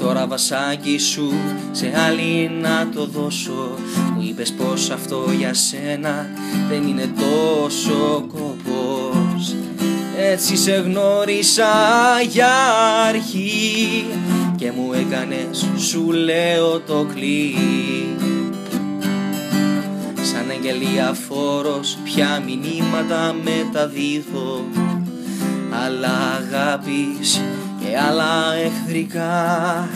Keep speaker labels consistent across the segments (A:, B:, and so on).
A: το ραβασάκι σου σε άλλη να το δώσω. Μου είπες πως αυτό για σένα δεν είναι τόσο κόπος. Έτσι σε γνώρισα για αρχή Και μου έκανες σου λέω το κλεί Σαν αγγελία φόρος πια μηνύματα μεταδίδω. Άλλα αγάπης και άλλα εχθρικά.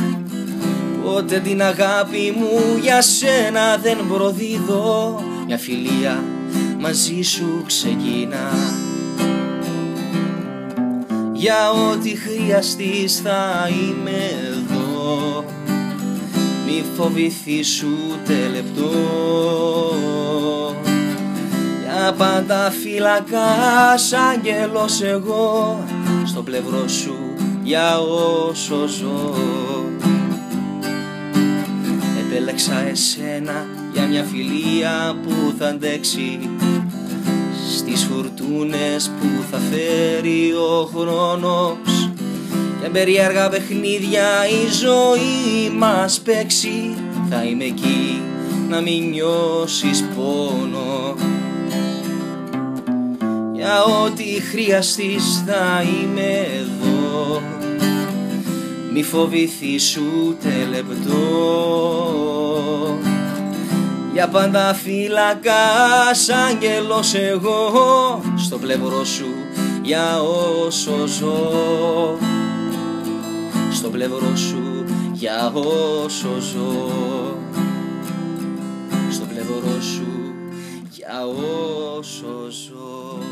A: Ποτέ την αγάπη μου για σένα δεν προδίδω. Μια φιλία μαζί σου ξεκινά. Για ό,τι χρειαστείς θα είμαι εδώ. Μη φοβηθείς ούτε λεπτό. Για πάντα φυλακάς σαν αγγέλος εγώ. Στο πλευρό σου για όσο ζω. Επέλεξα εσένα για μια φιλία που θα αντέξει. Στις φουρτούνες που θα φέρει ο χρόνος. Και περίεργα παιχνίδια η ζωή μας παίξει Θα είμαι εκεί να μην νιώσεις πόνο. Για ό,τι χρειαστείς θα είμαι εδώ μη φοβηθείς ούτε λεπτό. Για πάντα φύλακας άγγελος εγώ Στο πλευρό σου για όσο ζω. Στο πλευρό σου για όσο ζω. Στο πλευρό σου για όσο ζω